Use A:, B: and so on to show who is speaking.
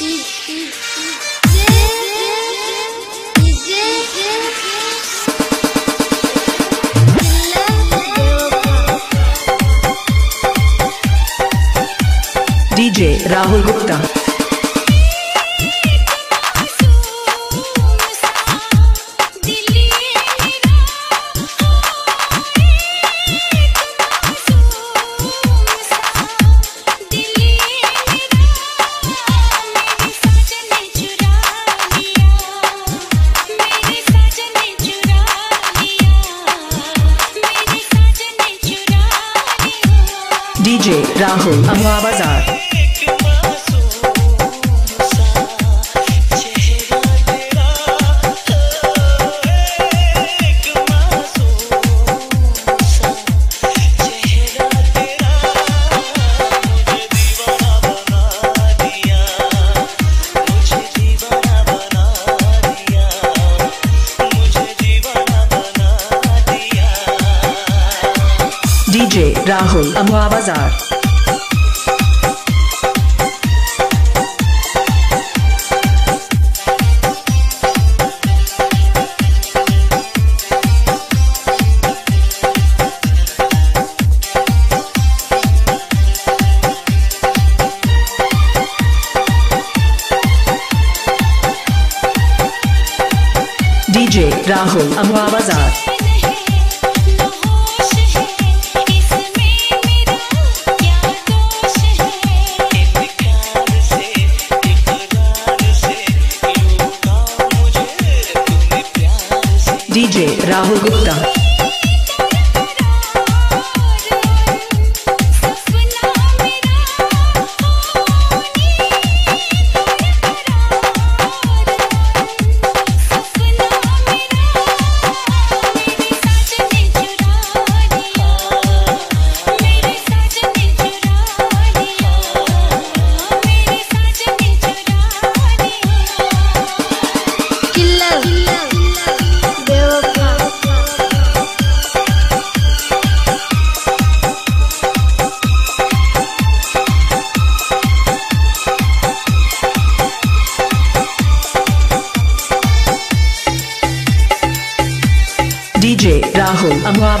A: DJ Rahul Gupta. DJ Rahul Amwa Bazaar DJ Rahul Amwa Bazaar. DJ Rahul Amwa Bazaar. Rahul Gupta. DJ Rahul Amwa